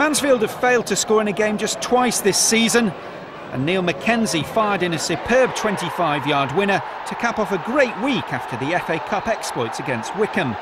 Mansfield have failed to score in a game just twice this season, and Neil MacKenzie fired in a superb 25 yard winner to cap off a great week after the FA Cup exploits against Wycombe.